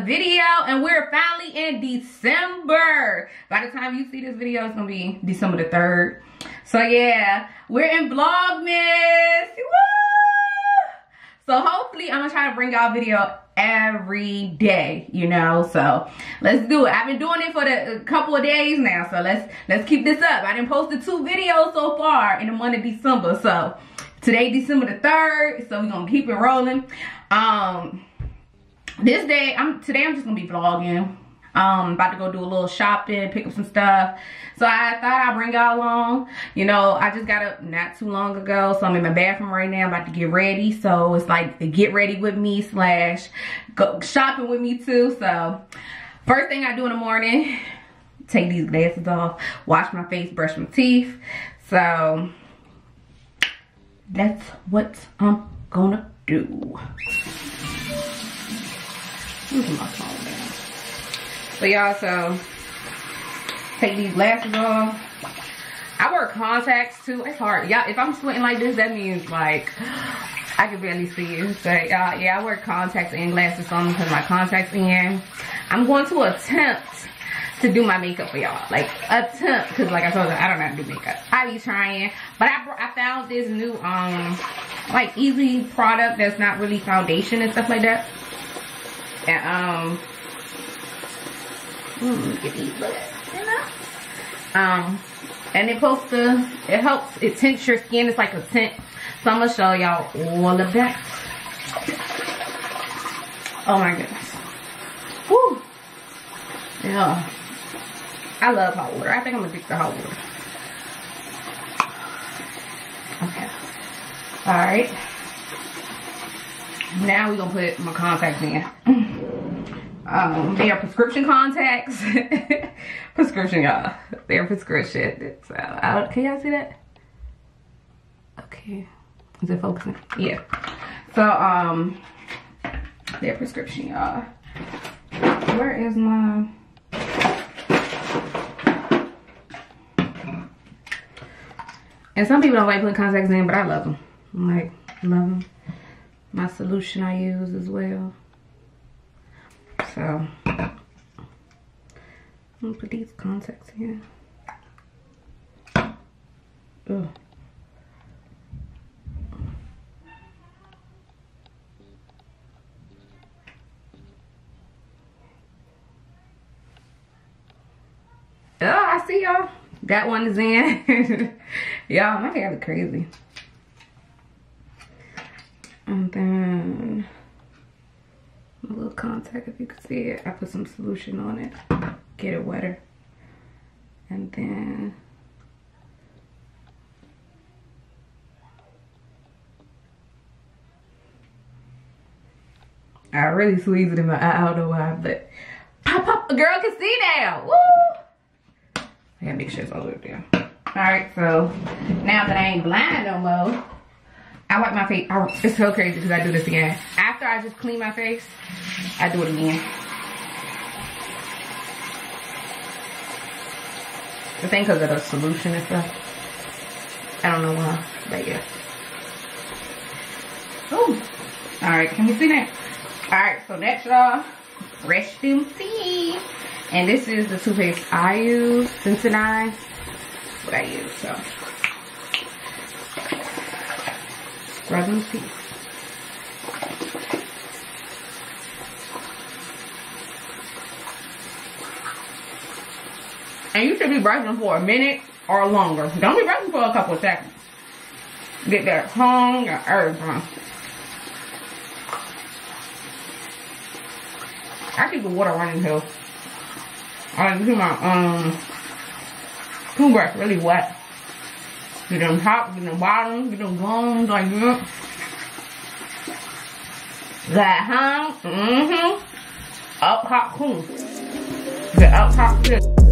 video and we're finally in December. By the time you see this video, it's gonna be December the 3rd. So yeah, we're in Vlogmas. Woo! So hopefully I'm gonna try to bring y'all video every day, you know. So let's do it. I've been doing it for the, a couple of days now. So let's let's keep this up. I didn't posted two videos so far in the month of December. So today December the 3rd. So we're gonna keep it rolling. Um this day, I'm today I'm just gonna be vlogging. Um, about to go do a little shopping, pick up some stuff. So I thought I'd bring y'all along. You know, I just got up not too long ago. So I'm in my bathroom right now. I'm about to get ready. So it's like the get ready with me slash go shopping with me too. So first thing I do in the morning, take these glasses off, wash my face, brush my teeth. So that's what I'm gonna do. Look at my phone. But y'all, so take these glasses off. I wear contacts too. It's hard. Y'all, if I'm sweating like this, that means like I can barely see you. So y'all, yeah, I wear contacts and glasses on because my contacts in. I'm going to attempt to do my makeup for y'all. Like attempt, because like I told you, I don't know how to do makeup. I be trying, but I, I found this new um like easy product that's not really foundation and stuff like that. And um, mm, get these You know. Um, and it's supposed to, it helps, it tints your skin. It's like a tint. So I'm gonna show y'all all of that. Oh my goodness. Woo. Yeah. I love hot water. I think I'm addicted to hot water. Okay. All right. Now we're gonna put my contacts in. um, they are prescription contacts. prescription, y'all. They're prescription. So, uh, can y'all see that? Okay. Is it focusing? Yeah. So, um, they're prescription, y'all. Where is my... And some people don't like putting contacts in, but I love them. I'm like, love them my solution I use as well. So, I'm gonna put these contacts in. Ugh. Oh, I see y'all. That one is in. y'all, my hair is crazy. And then a little contact, if you can see it. I put some solution on it, get it wetter. And then I really squeezed it in my eye. I don't know why, but pop up, a girl can see now. Woo! I gotta make sure it's all the way down. All right, so now that I ain't blind no more, I wipe my face. I, it's so crazy because I do this again. After I just clean my face, I do it again. I think because of the solution and stuff. I don't know why, but yeah. Oh, all right. Can you see that? All right. So next, y'all, restroom tea, and this is the toothpaste I use, Sensodyne. What I use. So Rubbing teeth. And you should be brushing for a minute or longer. Don't be brushing for a couple of seconds. Get that tongue and everything. I keep the water running too. I to my um toothbrush really wet. Get them top, get them bottom, get them gums like that. That, huh? Mm-hmm. Up top, cool. The up top, good.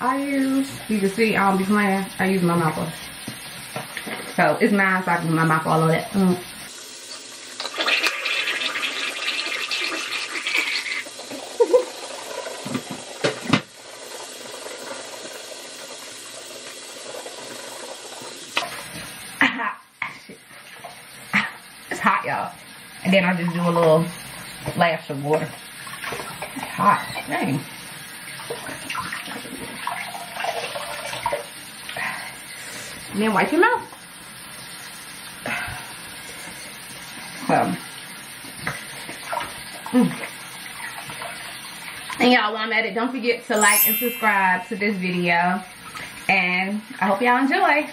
I use. You can see I don't be playing. I use my mouthwash. So it's mine, so I can my mouth all of that. Mm. it's hot, y'all. And then I just do a little splash of water. It's hot. Dang. And then wipe your mouth. So. Mm. And y'all, while I'm at it, don't forget to like and subscribe to this video. And I hope y'all enjoy.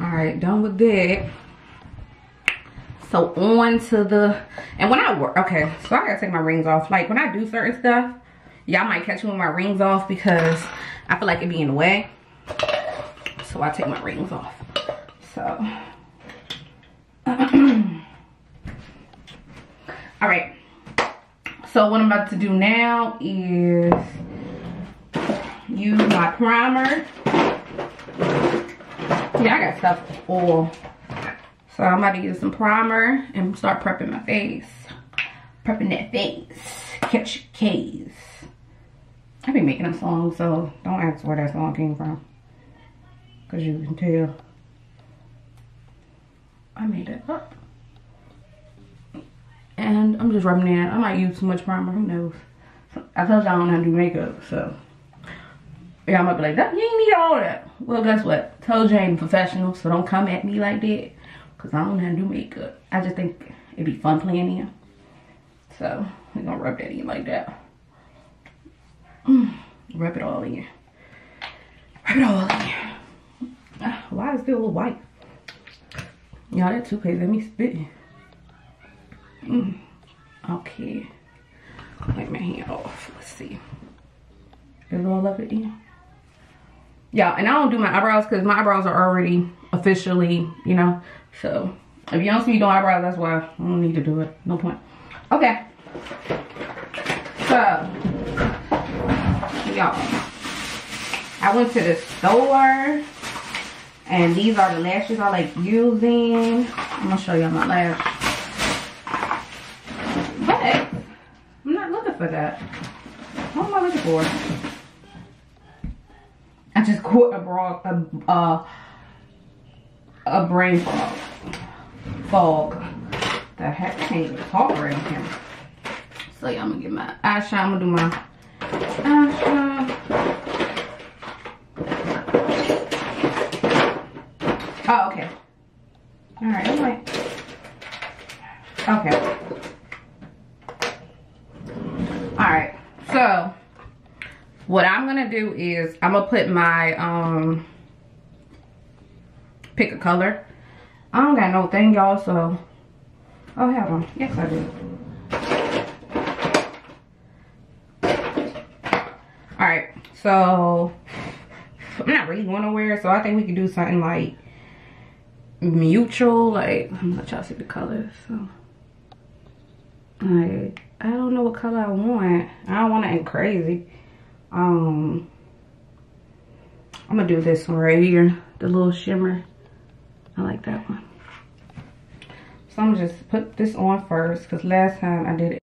Alright, done with that. So on to the, and when I work, okay, so I gotta take my rings off. Like when I do certain stuff, y'all might catch me with my rings off because I feel like it be in the way. So I take my rings off. So. All right. So what I'm about to do now is use my primer. Yeah, I got stuff oil. So I'm about to use some primer and start prepping my face. Prepping that face. Catch K's. I be making a song, so don't ask where that song came from. Cause you can tell. I made it up. And I'm just rubbing it in. I might use too much primer, who knows. I told y'all I don't know how to do makeup, so. Y'all might be like, that, you ain't need all that. Well, guess what? Told you I ain't professional, so don't come at me like that. Cause I don't know how to do makeup. I just think it'd be fun playing in. So, we're gonna rub that in like that. Rub it all in. Rub it all in. Uh, why is it little white? Y'all, that toothpaste let me spit. Mm. Okay. Wipe my hand off. Let's see. Is all of it in? Yeah, and I don't do my eyebrows because my eyebrows are already officially, you know. So, if you don't see me doing eyebrows, that's why I don't need to do it. No point. Okay. So, y'all. I went to the store and these are the lashes I like using. I'm gonna show y'all my lash. But I'm not looking for that. What am I looking for? I just caught a bra a uh, a brain fog. Fog. The heck I can't even talk right here. So yeah, I'm gonna get my eyeshadow. I'm gonna do my. Oh, okay. All right, I'm okay. All right, so what I'm gonna do is I'm gonna put my, um, pick a color. I don't got no thing, y'all, so, oh, have one. Yes, I do. All right, so I'm not really going nowhere, so I think we could do something like mutual. Like, I'm not y'all see the colors, so. Like, I don't know what color I want. I don't want anything crazy. Um, I'm gonna do this one right here, the little shimmer. I like that one. So I'm gonna just put this on first, cause last time I did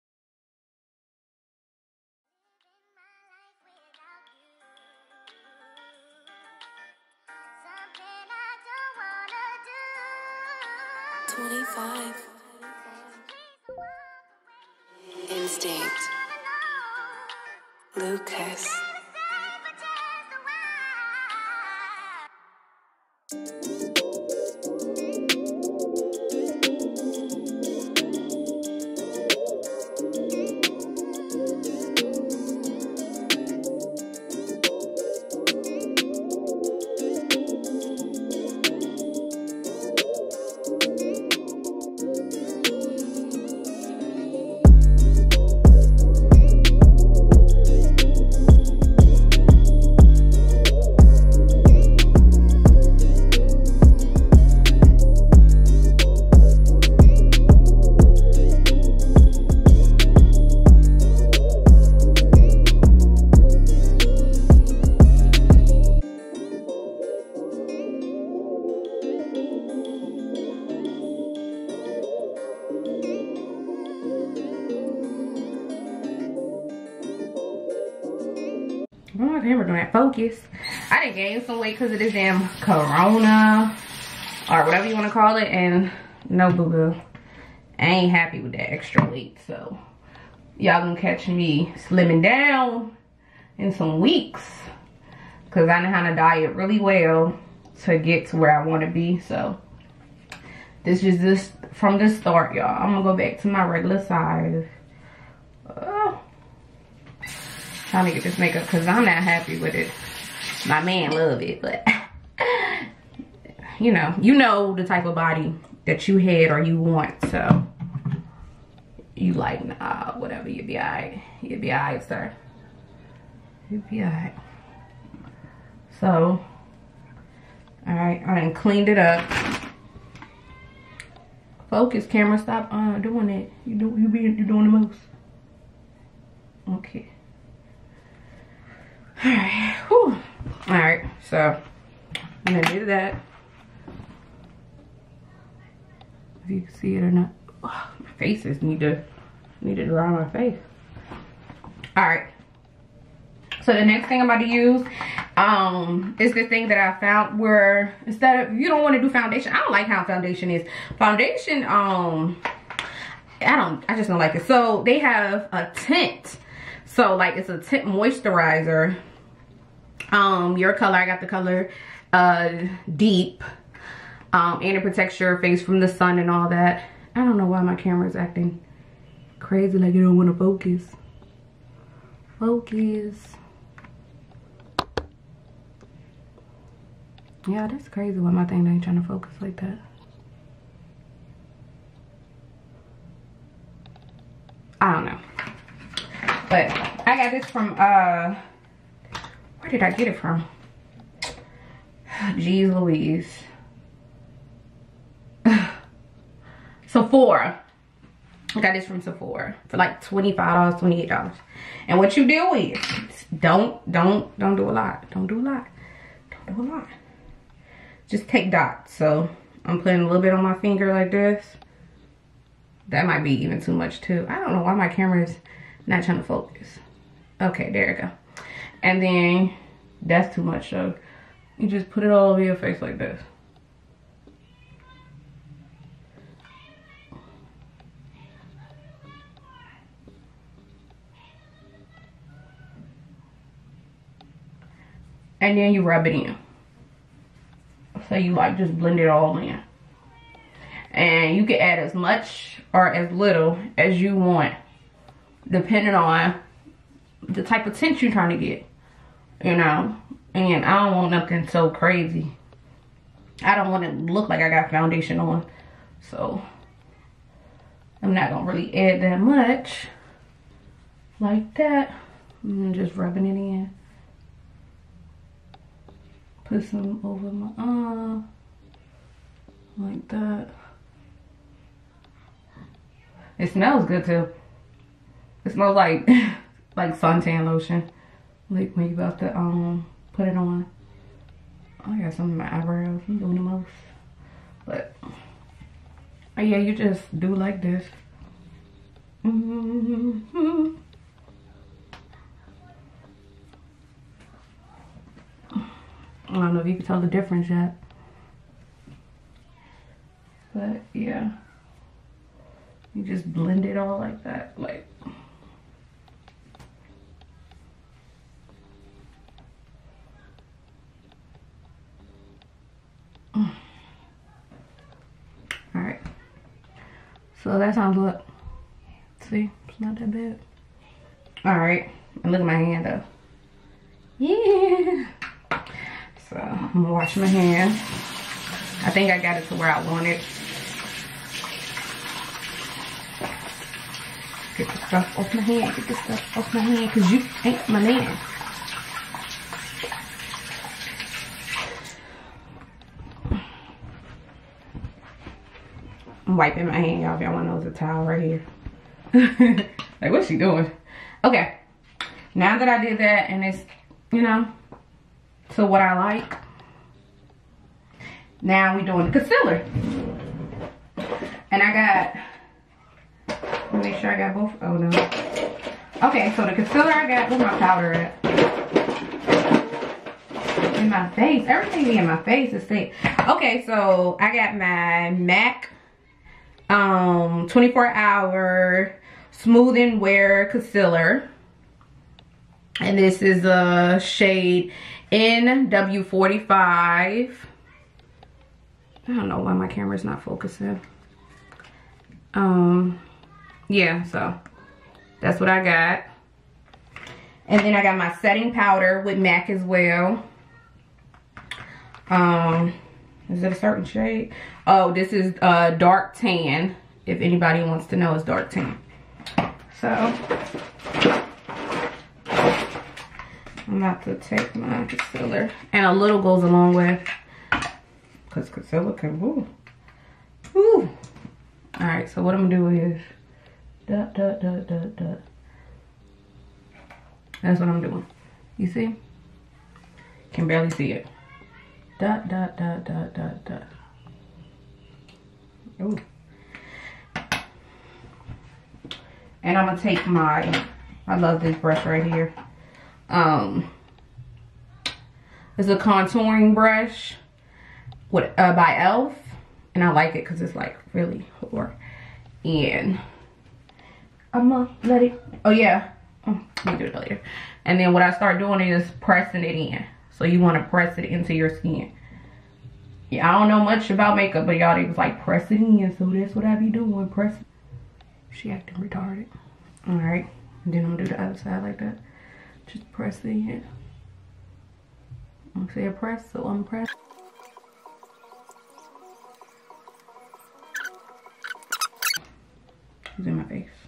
Focus. I didn't gain some weight because of this damn corona or whatever you want to call it. And no boo boo. I ain't happy with that extra weight. So y'all gonna catch me slimming down in some weeks. Cause I know how to diet really well to get to where I want to be. So this is just from the start, y'all. I'm gonna go back to my regular size. Oh. Trying to get this makeup because I'm not happy with it. My man love it, but you know, you know the type of body that you had or you want, so you like, nah, whatever, you be alright. you be alright, sir. you be alright. So, alright, I cleaned it up. Focus, camera, stop uh, doing that. You do you you doing the most. Okay. Alright. Alright, so I'm gonna do that. If you can see it or not. Oh, my faces need to need to dry my face. Alright. So the next thing I'm about to use um is the thing that I found where instead of you don't want to do foundation. I don't like how foundation is. Foundation um I don't I just don't like it. So they have a tint. So like it's a tint moisturizer. Um your color, I got the color uh deep. Um and it protects your face from the sun and all that. I don't know why my camera is acting crazy like you don't want to focus. Focus. Yeah, that's crazy why my thing ain't trying to focus like that. I don't know. But I got this from, uh, where did I get it from? Jeez Louise. Sephora. I got this from Sephora for like $25, $28. And what you do is, don't, don't, don't do a lot. Don't do a lot. Don't do a lot just take dots. So I'm putting a little bit on my finger like this. That might be even too much too. I don't know why my camera is not trying to focus. Okay, there we go. And then that's too much so you just put it all over your face like this. And then you rub it in. So you like just blend it all in. And you can add as much or as little as you want. Depending on the type of tint you're trying to get. You know. And I don't want nothing so crazy. I don't want to look like I got foundation on. So I'm not going to really add that much. Like that. I'm just rubbing it in put some over my arm like that it smells good too it smells like like suntan lotion like when you about to um put it on I got some of my eyebrows I'm doing the most but yeah you just do like this. I don't know if you can tell the difference yet. But yeah. You just blend it all like that. Like Alright. So that's how I look. See? It's not that bad. Alright. And look at my hand though. Yeah. So I'm gonna wash my hands. I think I got it to where I want it. Get the stuff off my hand. Get the stuff off my hand because you ain't my man. I'm wiping my hand, y'all. If y'all want to know, there's a towel right here. like, what's she doing? Okay. Now that I did that and it's, you know, to what I like. Now we doing the concealer. And I got, make sure I got both, oh no. Okay, so the concealer I got, where's my powder at? in my face. Everything in my face is thick. Okay, so I got my MAC um 24 hour smooth and wear concealer. And this is a shade NW45. I don't know why my camera's not focusing. Um, yeah, so that's what I got. And then I got my setting powder with MAC as well. Um, is it a certain shade? Oh, this is uh, dark tan. If anybody wants to know, it's dark tan. So, I'm about to take my concealer. And a little goes a long way. Because concealer can, woo. Woo. Alright, so what I'm gonna do is, dot, dot, dot, dot, dot. That's what I'm doing. You see? Can barely see it. Dot, dot, dot, dot, dot, dot. Ooh. And I'm gonna take my, I love this brush right here. Um, it's a contouring brush with, uh, by e.l.f. And I like it because it's like really hard. And I'm gonna let it, oh yeah, oh, let me do it later. And then what I start doing is pressing it in. So you wanna press it into your skin. Yeah, I don't know much about makeup, but y'all, it was like press it in. So that's what I be doing, press She acting retarded. All right, then I'm gonna do the other side like that. Just press it in. I'm say press, so I'm press. It's my face.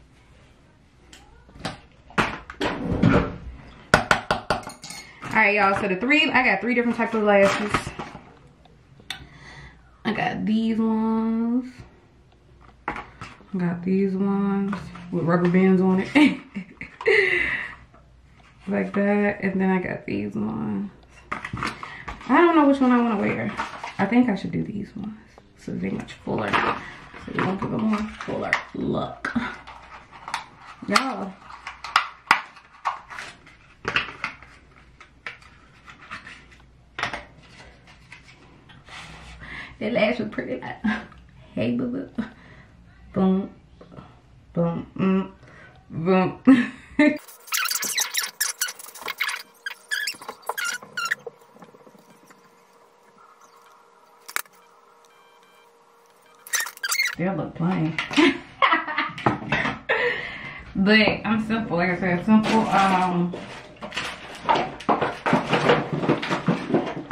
All right, y'all, so the three, I got three different types of lashes. I got these ones. I got these ones with rubber bands on it. like that. And then I got these ones. I don't know which one I want to wear. I think I should do these ones. So they're much fuller. So they won't give a more fuller look. Y'all. That lash was pretty like, hey boo boo. Boom, boom, mm, boom. Still look plain. but I'm simple, like I said, simple. Um,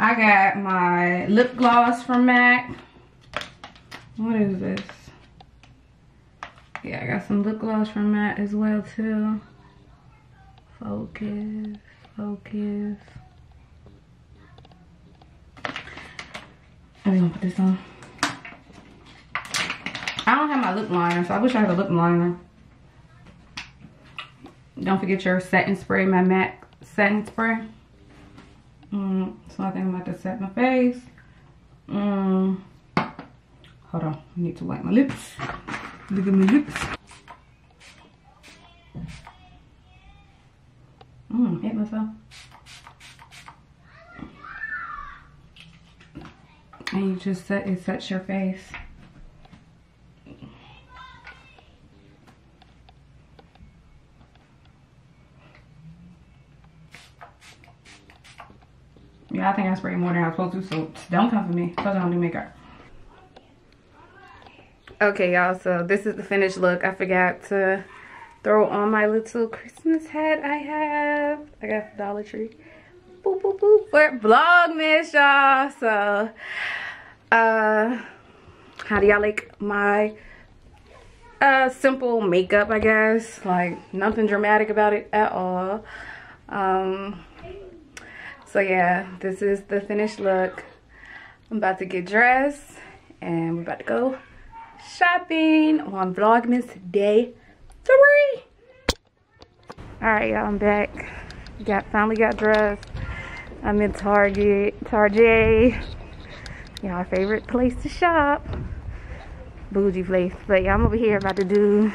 I got my lip gloss from MAC. What is this? Yeah, I got some lip gloss from MAC as well too. Focus, focus. I'm gonna put this on. I don't have my lip liner, so I wish I had a lip liner. Don't forget your setting spray, my MAC setting spray. Mm, so I think I'm about to set my face. Mm. Hold on, I need to wipe my lips. Look at my lips. Mm, hit myself. And you just set it sets your face. I think I sprayed more than I was supposed to, so don't come for me. Because I don't do makeup. Okay, y'all, so this is the finished look. I forgot to throw on my little Christmas hat I have. I got Dollar Tree. Boop, boop, boop. For Vlogmas, y'all. So, uh, how do y'all like my uh, simple makeup, I guess? Like, nothing dramatic about it at all. Um, so yeah, this is the finished look. I'm about to get dressed and we're about to go shopping on Vlogmas day three. All right, y'all, I'm back. Got finally got dressed. I'm in Target, Target. Y'all our favorite place to shop. Bougie place. But yeah, I'm over here about to do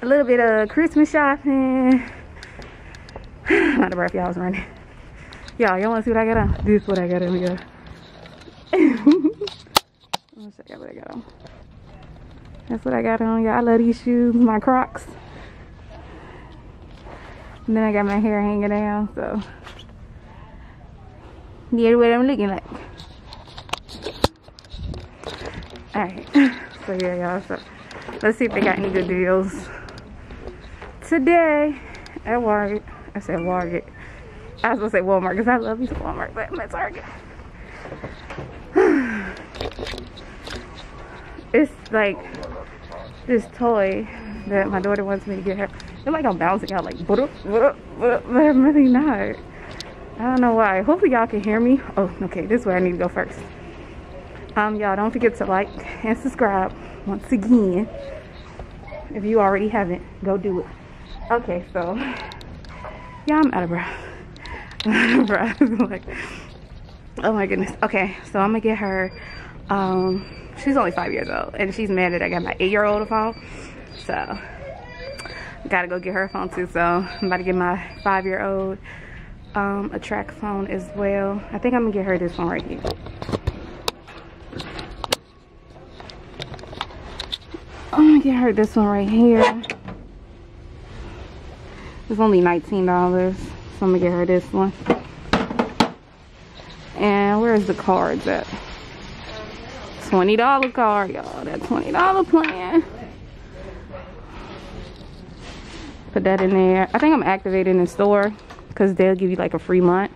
a little bit of Christmas shopping. The breath y'all was running. Y'all, y'all wanna see what I got on? This is what I got on, y'all. Let's check out what I got on. That's what I got on, y'all. I love these shoes, my Crocs. And then I got my hair hanging down, so. Yeah, what I'm looking like. Alright, so yeah, y'all. So let's see if they got any good deals today at Walmart. I said Walmart. I was gonna say Walmart because I love you Walmart, but at Target. it's like this toy that my daughter wants me to get her. It's like I'm bouncing out like, but I'm really not. I don't know why. Hopefully y'all can hear me. Oh, okay, this is where I need to go first. Um, y'all don't forget to like and subscribe once again. If you already haven't, go do it. Okay, so yeah, I'm out of breath. I'm out of breath. like, oh my goodness. Okay, so I'm gonna get her. Um, she's only five years old, and she's mad that I got my eight-year-old a phone. So, gotta go get her a phone too. So I'm about to get my five-year-old um, a TracFone as well. I think I'm gonna get her this one right here. I'm gonna get her this one right here. It's only $19. So I'm gonna get her this one. And where's the cards at? $20 card, y'all. That $20 plan. Put that in there. I think I'm activating the store because they'll give you like a free month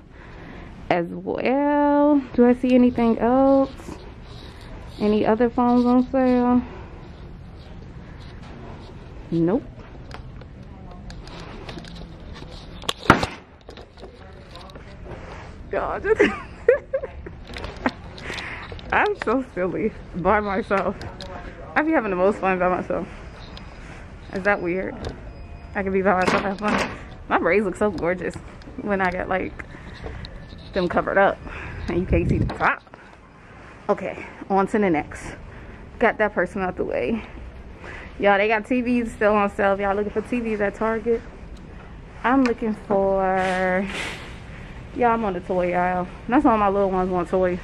as well. Do I see anything else? Any other phones on sale? Nope. God. I'm so silly by myself. I be having the most fun by myself. Is that weird? I can be by myself have fun. My braids look so gorgeous when I get like them covered up and you can't see the top. Okay, on to the next. Got that person out the way. Y'all, they got TVs still on sale. Y'all looking for TVs at Target? I'm looking for yeah, I'm on the toy aisle. That's all my little ones want toys.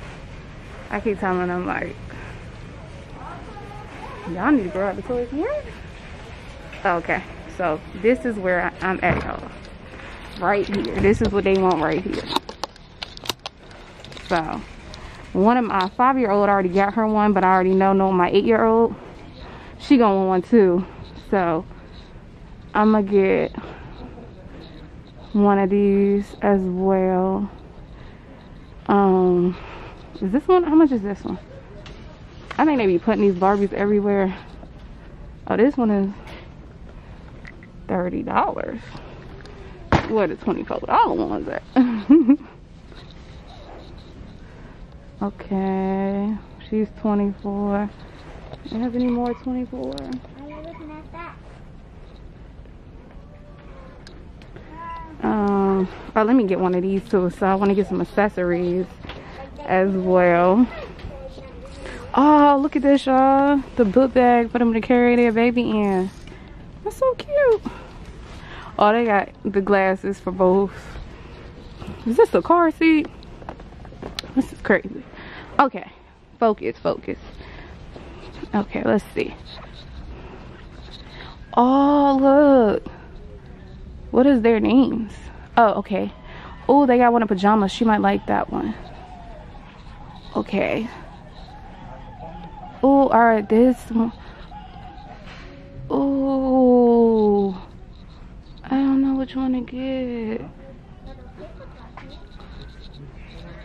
I keep telling them like, y'all need to grow the toys more. Okay, so this is where I'm at, y'all. Right here. This is what they want right here. So, one of my five-year-old already got her one, but I already know, no, my eight-year-old, she gonna want one too. So, I'm gonna get one of these as well. Um, is this one? How much is this one? I think they be putting these Barbies everywhere. Oh, this one is $30. Where the $24 ones at? okay, she's 24. Do you have any more 24? Oh, let me get one of these too. So I want to get some accessories as well. Oh, look at this, y'all. The book bag for them to carry their baby in. That's so cute. Oh, they got the glasses for both. Is this a car seat? This is crazy. Okay, focus, focus. Okay, let's see. Oh, look. What is their names? Oh, okay. Oh, they got one in pajamas. She might like that one. Okay. Oh, all right. This one. Oh. I don't know which one to get.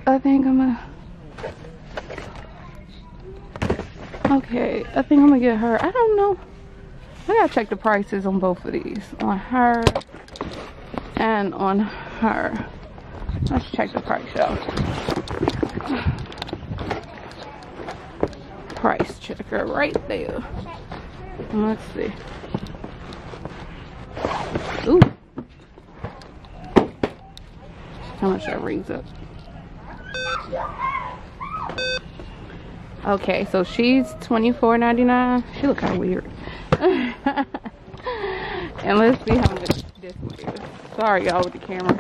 I think I'm gonna. Okay, I think I'm gonna get her. I don't know. I gotta check the prices on both of these. On her and on her. Let's check the price out. Price checker right there. Let's see. Ooh. How much that rings up? Okay, so she's $24.99. She look kind of weird. and let's see how much this one is. Sorry, y'all, with the camera.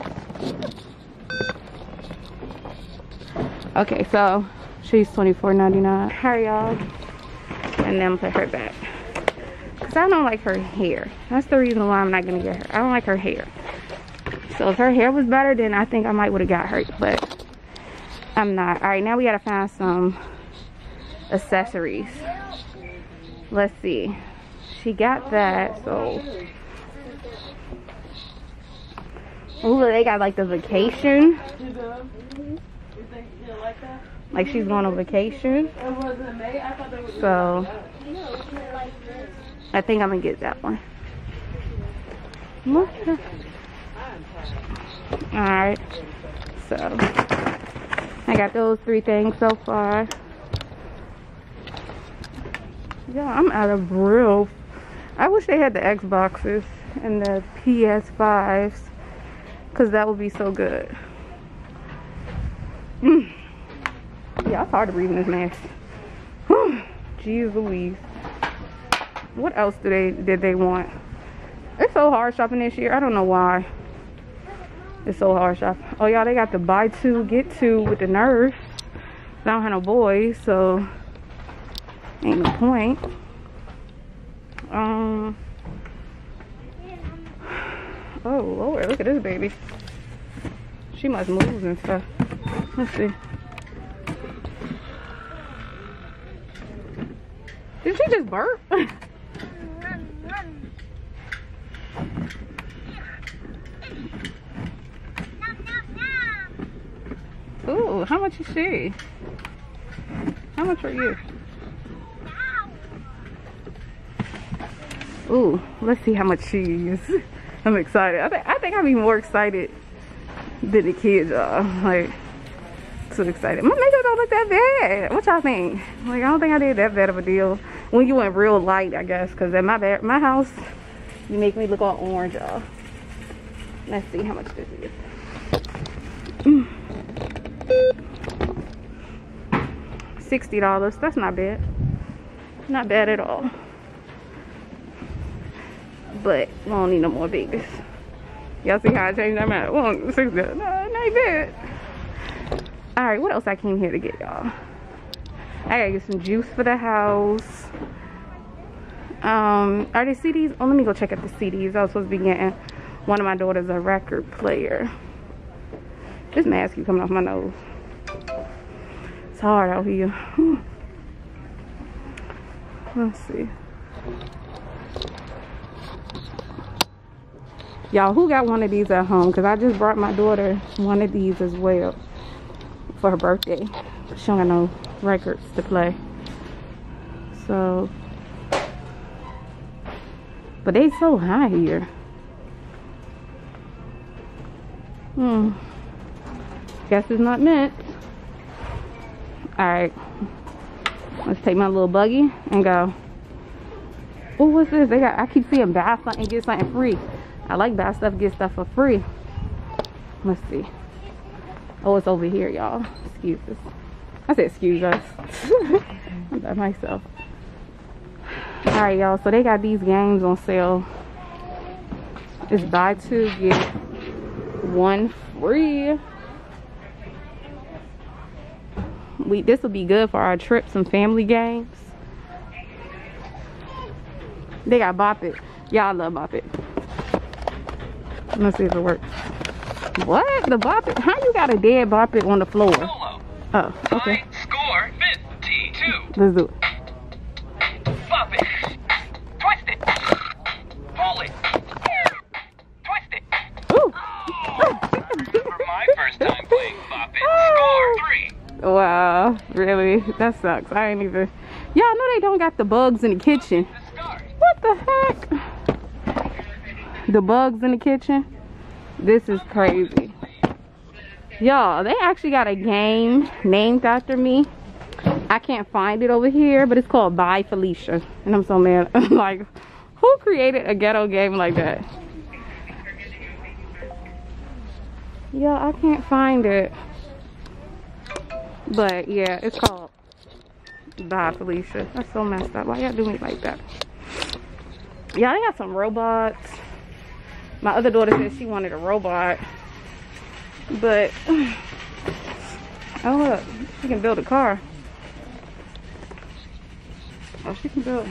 Okay, so she's $24.99. Hi, y'all. And then put her back. Because I don't like her hair. That's the reason why I'm not going to get her. I don't like her hair. So if her hair was better, then I think I might would have got her. But I'm not. All right, now we got to find some accessories. Let's see. She got that, so. Ooh, they got like the vacation. Like she's going on vacation. So I think I'm gonna get that one. Alright. So I got those three things so far. Yeah, I'm out of real. I wish they had the Xboxes and the PS5s because that would be so good. Mm. Yeah, it's hard to breathe in this mask. Jeez Louise. What else do they did they want? It's so hard shopping this year. I don't know why. It's so hard shopping. Oh y'all, they got the buy two, get two with the Nerf. I don't have no boys, so ain't no point. Um Oh lord, look at this baby. She must move and stuff. Let's see. Did she just burp? Ooh, how much is she? How much are you? Ooh, let's see how much she is. I'm excited. I think I think I'm even more excited than the kids are. Like, so excited. My makeup don't look that bad. What y'all think? Like, I don't think I did that bad of a deal. When you went real light, I guess, because at my my house, you make me look all orange, y'all. Let's see how much this is. $60. That's not bad. Not bad at all. But we don't need no more babies. Y'all see how I changed that mind? Well, six no, not bad. Alright, what else I came here to get, y'all? I gotta get some juice for the house. Um, are they CDs? Oh, let me go check out the CDs. I was supposed to be getting one of my daughters a record player. This mask keep coming off my nose. It's hard out here. Let's see. Y'all, who got one of these at home? Because I just brought my daughter one of these as well for her birthday. She don't got no records to play. So, but they so high here. Hmm. Guess it's not meant. Alright. Let's take my little buggy and go. Oh, what's this? They got I keep seeing buy something, get something free. I like buy stuff, get stuff for free. Let's see. Oh, it's over here, y'all. Excuse us. I said excuse us. I'm by myself. Alright, y'all. So they got these games on sale. It's buy two, get one free. We this will be good for our trips and family games. They got Bop It. Y'all love Bop It. Let's see if it works. What? The bop it? How you got a dead bop it on the floor? Solo. Oh, okay. Score 52. Let's do it. Bop it. Twist it. Pull it. Twist it. Ooh. Oh, for my first time playing Bop it. Score 3. Wow, really? That sucks. I ain't even. Y'all know they don't got the bugs in the kitchen. The. What the heck? The bugs in the kitchen? This is crazy. Y'all, they actually got a game named after me. I can't find it over here, but it's called Bye Felicia. And I'm so mad. like, who created a ghetto game like that? Yeah, I can't find it. But yeah, it's called Bye Felicia. That's so messed up. Why y'all do me like that? Yeah, they got some robots. My other daughter said she wanted a robot. But Oh look, she can build a car. Oh, she can build.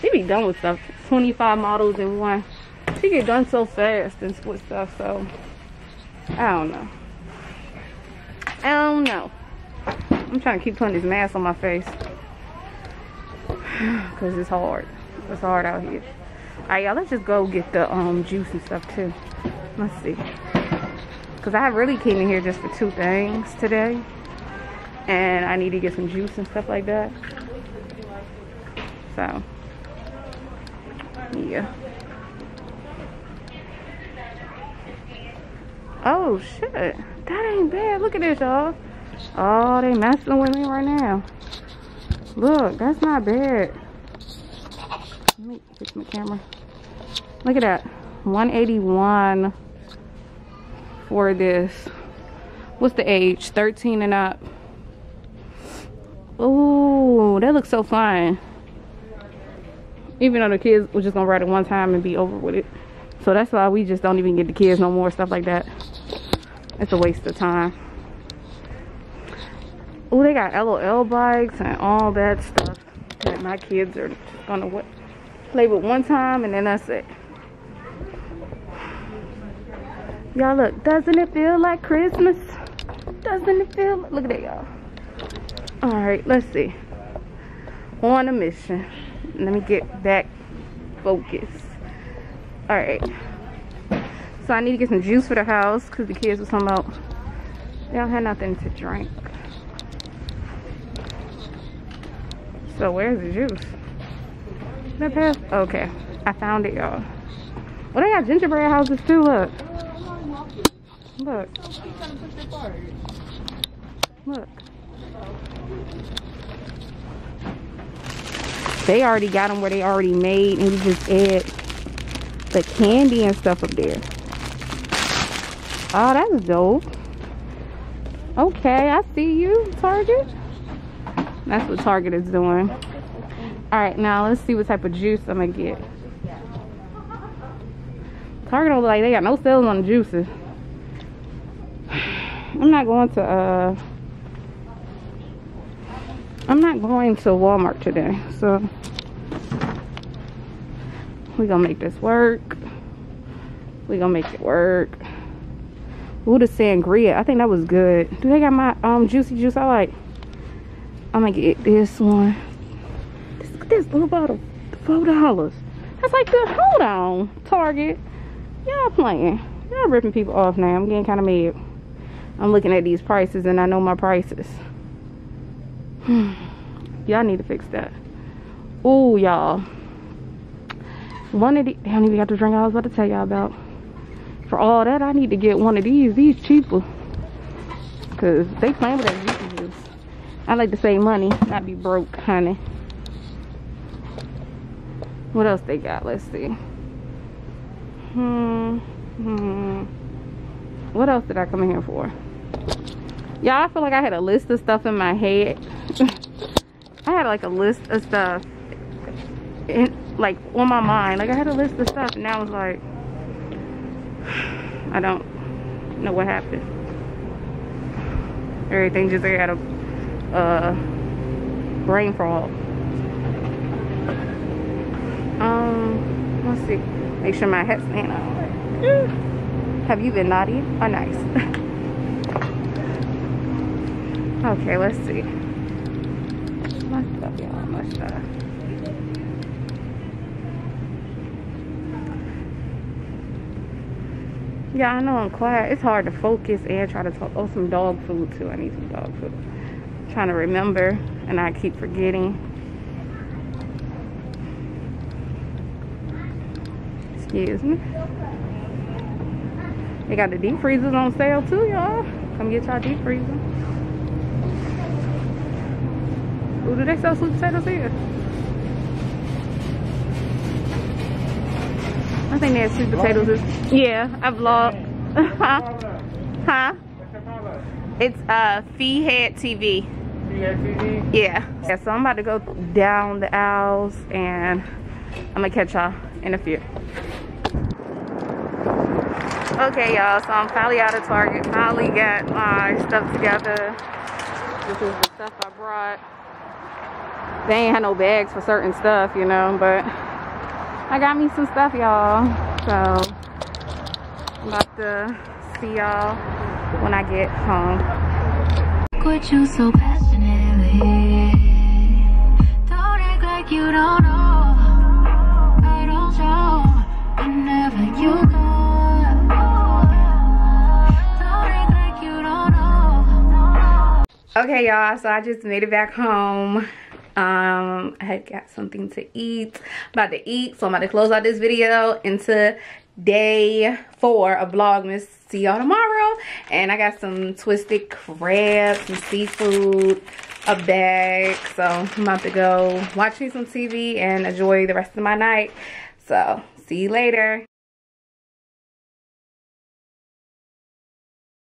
She be done with stuff. 25 models in one. She get done so fast and with stuff, so I don't know. I don't know. I'm trying to keep putting this mask on my face. Cause it's hard. It's hard out here. Alright, y'all, let's just go get the um juice and stuff too. Let's see. Cause I really came in here just for two things today. And I need to get some juice and stuff like that. So yeah. Oh shit. That ain't bad. Look at this, y'all. Oh, they messing with me right now. Look, that's not bad. Fix my camera. Look at that. 181 for this. What's the age? 13 and up. Oh, that looks so fun. Even though the kids were just gonna ride it one time and be over with it. So that's why we just don't even get the kids no more, stuff like that. It's a waste of time. Oh, they got LOL bikes and all that stuff that my kids are gonna what, play with one time and then that's it. Y'all look, doesn't it feel like Christmas? Doesn't it feel, look at that y'all. All right, let's see. On a mission. Let me get back focused. All right. So I need to get some juice for the house because the kids was talking about they don't have nothing to drink. So where's the juice? That pass? Okay, I found it, y'all. Well, they got gingerbread houses too. Look. Look. Look. They already got them where they already made, and you just add the candy and stuff up there. Oh, that's dope. Okay, I see you, Target. That's what Target is doing. All right, now let's see what type of juice I'm gonna get. Target look like they got no sales on the juices. I'm not going to uh I'm not going to Walmart today, so we gonna make this work. We gonna make it work. Ooh, the sangria. I think that was good. Do they got my um juicy juice I like? I'm gonna get this one. This, little bottle, four dollars. That's like the hold on, Target. Y'all playing. Y'all ripping people off now. I'm getting kind of mad. I'm looking at these prices and I know my prices. y'all need to fix that. Oh, y'all. One of the they don't even got the drink I was about to tell y'all about. For all that, I need to get one of these. These cheaper. Cause they playing with that juice. I like to save money, not be broke, honey. What else they got? Let's see. Hmm. Hmm. What else did I come in here for? Y'all, I feel like I had a list of stuff in my head. I had like a list of stuff in, like on my mind. Like I had a list of stuff and I was like I don't know what happened. Everything just had a uh, brain fog. Um, let's see. Make sure my staying on. Have you been naughty or nice? okay, let's see. Y'all. Yeah, I know I'm quiet. It's hard to focus and try to talk. Oh, some dog food too. I need some dog food. I'm trying to remember, and I keep forgetting. Excuse me. They got the deep freezers on sale too, y'all. Come get y'all deep freezer. Ooh, do they sell sweet potatoes here? I think they have sweet potatoes. Yeah, I vlog. huh? Huh? It's uh Fee Head TV. Yeah. Yeah, so I'm about to go down the aisles and I'm gonna catch y'all in a few. Okay, y'all, so I'm finally out of Target. Finally got my stuff together. This is the stuff I brought. They ain't had no bags for certain stuff, you know, but I got me some stuff, y'all. So, I'm about to see y'all when I get home. with you so passionately. Don't act like you don't know. I don't show whenever you Okay, y'all, so I just made it back home. Um, I had got something to eat. about to eat, so I'm about to close out this video into day four of Vlogmas. See y'all tomorrow. And I got some twisted crab, some seafood, a bag. So I'm about to go watch me some TV and enjoy the rest of my night. So see you later.